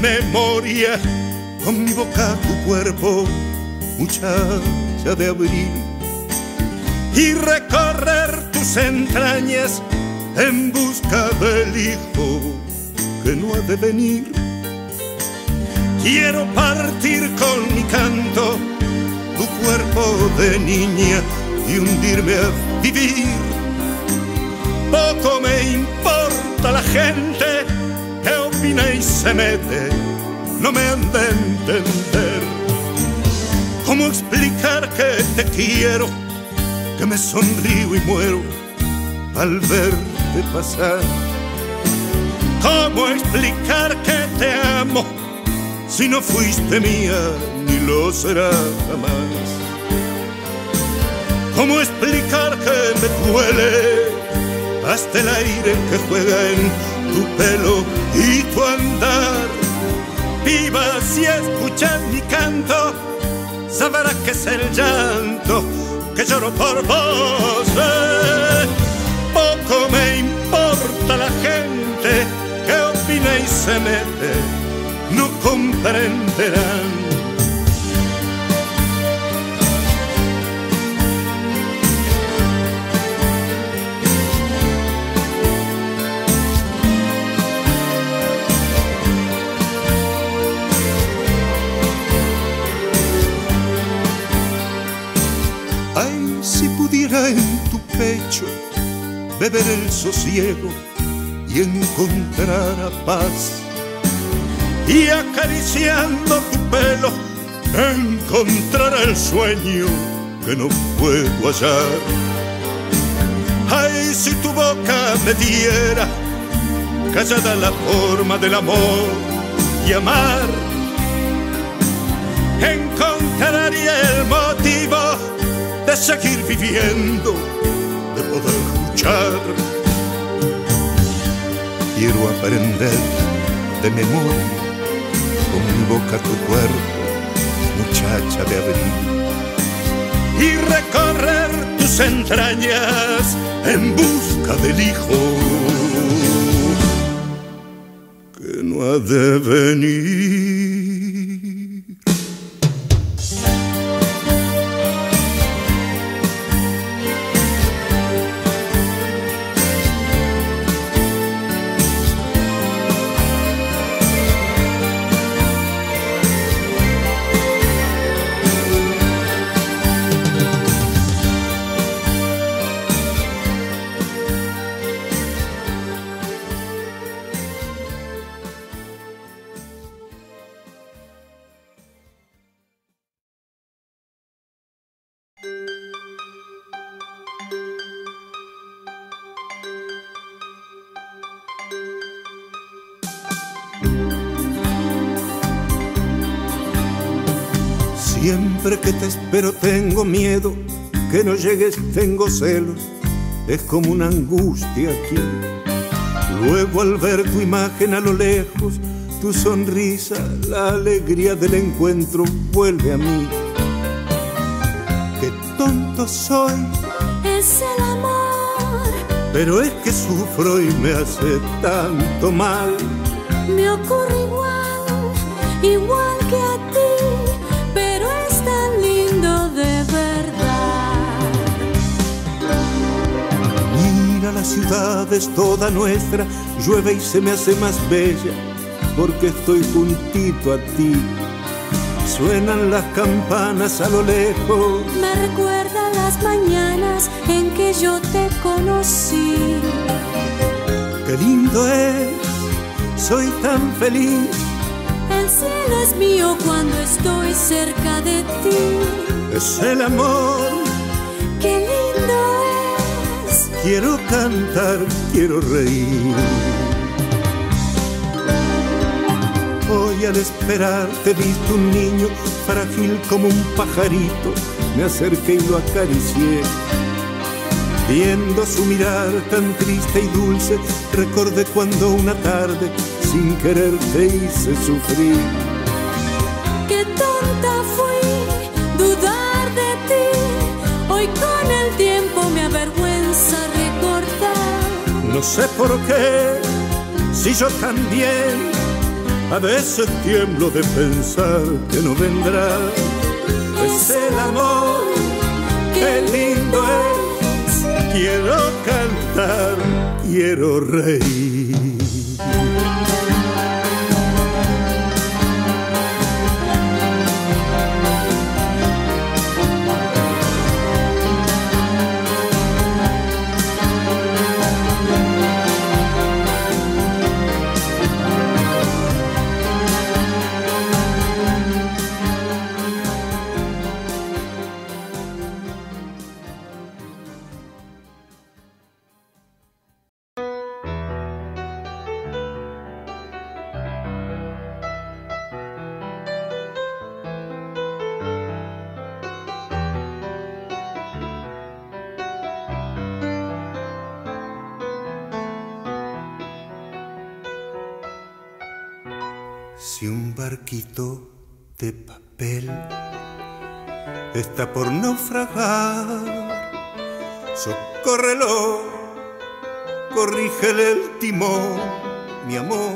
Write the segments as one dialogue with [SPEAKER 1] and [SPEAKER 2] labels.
[SPEAKER 1] memoria, con mi boca tu cuerpo, muchacha de abril, y recorrer tus entrañas en busca del hijo que no ha de venir. Quiero partir con mi canto tu cuerpo de niña y hundirme a vivir. Poco me importa la gente y se mete, no me han de entender. ¿Cómo explicar que te quiero, que me sonrío y muero al verte pasar? ¿Cómo explicar que te amo si no fuiste mía ni lo será jamás? ¿Cómo explicar que me duele hasta el aire que juega en tu pelo y tu andar? Viva si escuchas mi canto, sabrás que es el llanto que lloro por vos. Eh, poco me importa la gente que opina y se mete, no comprenderán. Si pudiera en tu pecho beber el sosiego y encontrar paz. Y acariciando tu pelo, encontrar el sueño que no puedo hallar. Ay, si tu boca me diera callada la forma del amor y amar, encontraría el motivo de seguir viviendo, de poder luchar. Quiero aprender de memoria con mi boca tu cuerpo, muchacha de abril, y recorrer tus entrañas en busca del hijo que no ha de venir. Siempre que te espero tengo miedo, que no llegues tengo celos, es como una angustia aquí. Luego al ver tu imagen a lo lejos, tu sonrisa, la alegría del encuentro vuelve a mí. Qué tonto soy,
[SPEAKER 2] Es el amor,
[SPEAKER 1] pero es que sufro y me hace tanto mal.
[SPEAKER 2] me ocurre igual, igual que a
[SPEAKER 1] la ciudad es toda nuestra, llueve y se me hace más bella, porque estoy juntito a ti. Suenan las campanas a lo lejos,
[SPEAKER 2] Me recuerda las mañanas en que yo te conocí.
[SPEAKER 1] qué lindo es, soy tan feliz.
[SPEAKER 2] El cielo es mío cuando estoy cerca de ti.
[SPEAKER 1] Es el amor, quiero cantar, quiero reír. Hoy al esperar te he visto un niño frágil como un pajarito, me acerqué y lo acaricié. Viendo su mirar tan triste y dulce, recordé cuando una tarde sin querer te hice sufrir.
[SPEAKER 2] Qué tonta
[SPEAKER 1] No sé por qué, si yo también A veces tiemblo de pensar que no vendrá. Es el amor, qué lindo es. Quiero cantar, quiero reír. Si un barquito de papel está por naufragar, socórrelo, corrígele el timón, mi amor,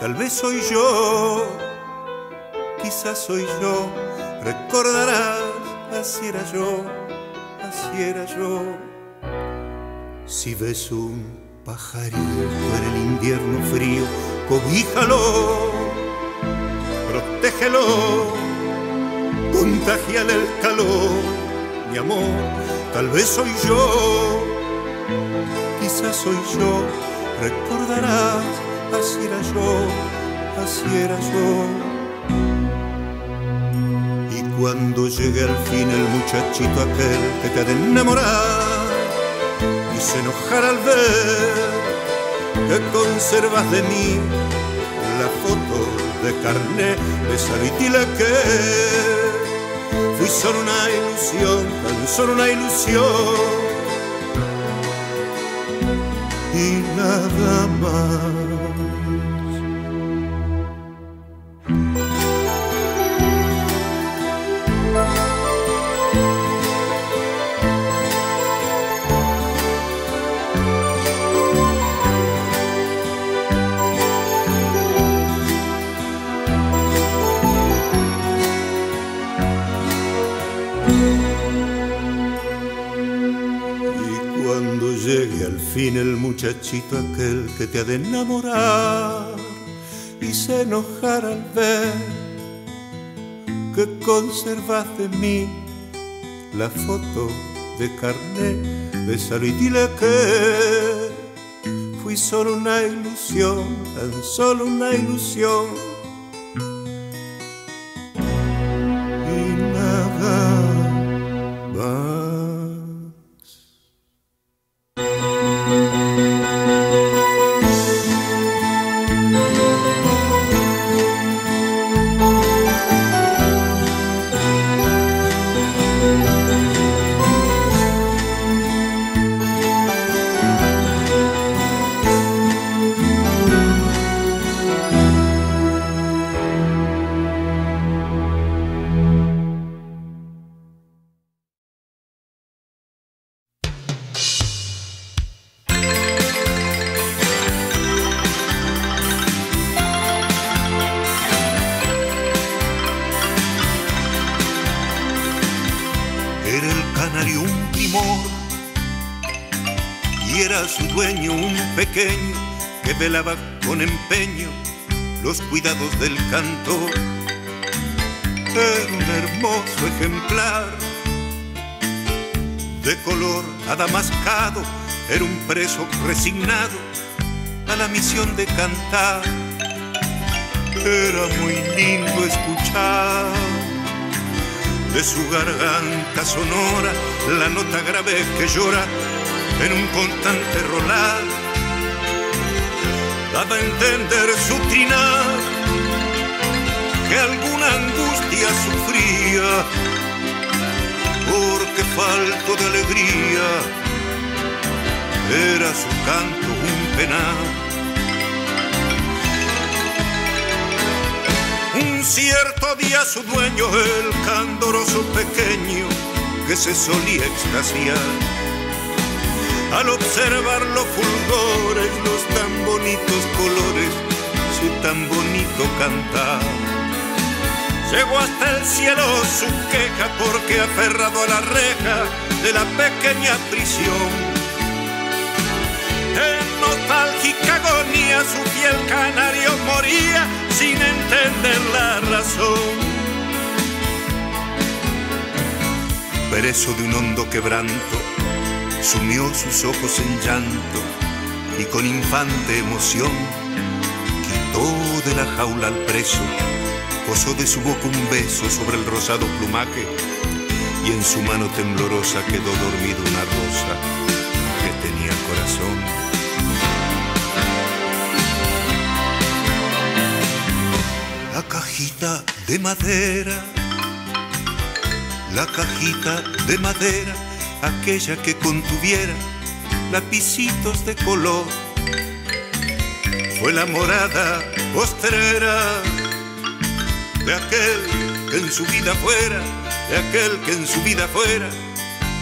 [SPEAKER 1] tal vez soy yo, quizás soy yo, recordarás, así era yo, así era yo. Si ves un pajarito en el invierno frío, cobíjalo protégelo, contagiale el calor, mi amor, tal vez soy yo, quizás soy yo, recordarás, así era yo, así era yo. Y cuando llegue al fin el muchachito aquel que te ha de enamorar y se enojará al ver que conservas de mí de carne de Savitila que fui solo una ilusión, tan solo una ilusión y nada más. Fin el muchachito aquel que te ha de enamorar y se enojar al ver que conservas de mí la foto de carne de y dile que fui solo una ilusión, tan solo una ilusión con empeño los cuidados del canto. Era un hermoso ejemplar de color adamascado, era un preso resignado a la misión de cantar. Era muy lindo escuchar de su garganta sonora la nota grave que llora en un constante rolar daba a entender su trinar que alguna angustia sufría porque falto de alegría era su canto un penal. Un cierto día su dueño, el candoroso pequeño, que se solía extasiar al observar los fulgores, los tan bonitos colores, su tan bonito cantar. Llegó hasta el cielo su queja porque aferrado a la reja de la pequeña prisión. En nostálgica agonía su fiel canario moría sin entender la razón. Perezo de un hondo quebranto, sumió sus ojos en llanto y con infante emoción quitó de la jaula al preso, posó de su boca un beso sobre el rosado plumaje y en su mano temblorosa quedó dormida una rosa que tenía corazón. La cajita de madera, la cajita de madera, aquella que contuviera lapicitos de color. Fue la morada postrera de aquel que en su vida fuera, de aquel que en su vida fuera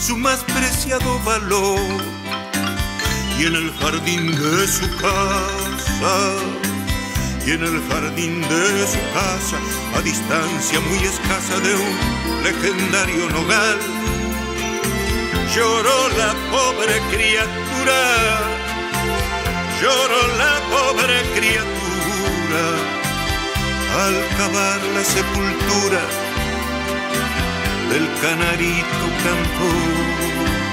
[SPEAKER 1] su más preciado valor. Y en el jardín de su casa, y en el jardín de su casa, a distancia muy escasa de un legendario nogal, lloró la pobre criatura, lloró la pobre criatura al cavar la sepultura del canarito cantor.